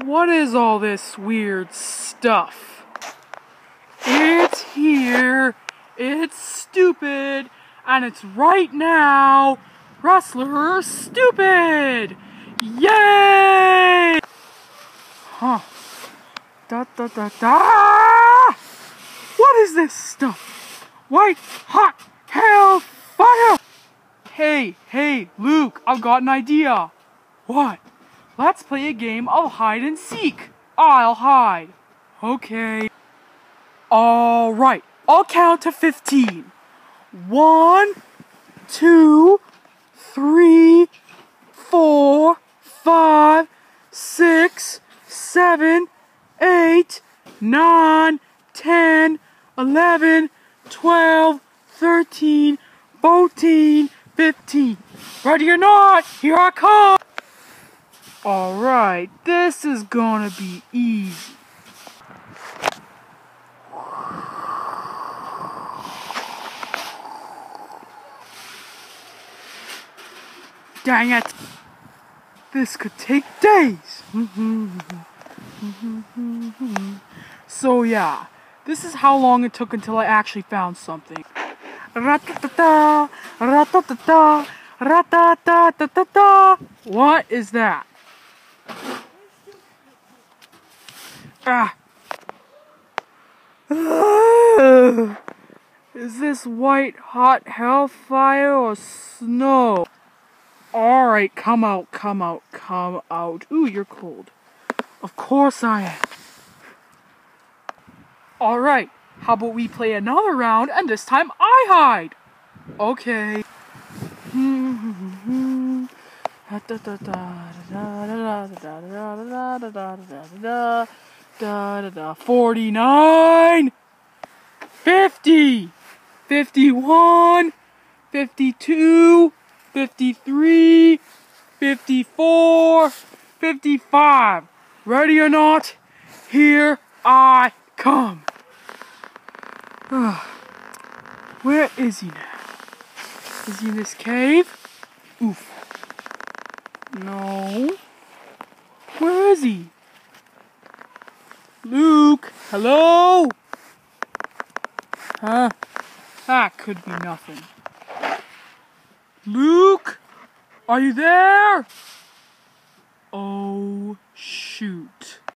What is all this weird stuff? It's here. It's stupid. And it's right now. Wrestler stupid. Yay! Huh. Da da da da! What is this stuff? White hot hell fire! Hey, hey, Luke, I've got an idea. What? Let's play a game of hide and seek. I'll hide. Okay. Alright, I'll count to 15. One, two, three, four, five, six, seven, eight, nine, ten, eleven, twelve, thirteen, fourteen, fifteen. Ready or not, here I come! Alright, this is gonna be easy. Dang it! This could take days! so yeah, this is how long it took until I actually found something. What is that? Ah. Is this white hot hellfire or snow? Alright, come out, come out, come out. Ooh, you're cold. Of course I am. Alright, how about we play another round and this time I hide? Okay. Forty-nine, fifty, fifty-one, fifty-two, fifty-three, fifty-four, fifty-five. Ready or not, here I come. Where is he now? Is he in this cave? Oof. No. Where is he? Luke, hello? Huh? That could be nothing. Luke, are you there? Oh, shoot.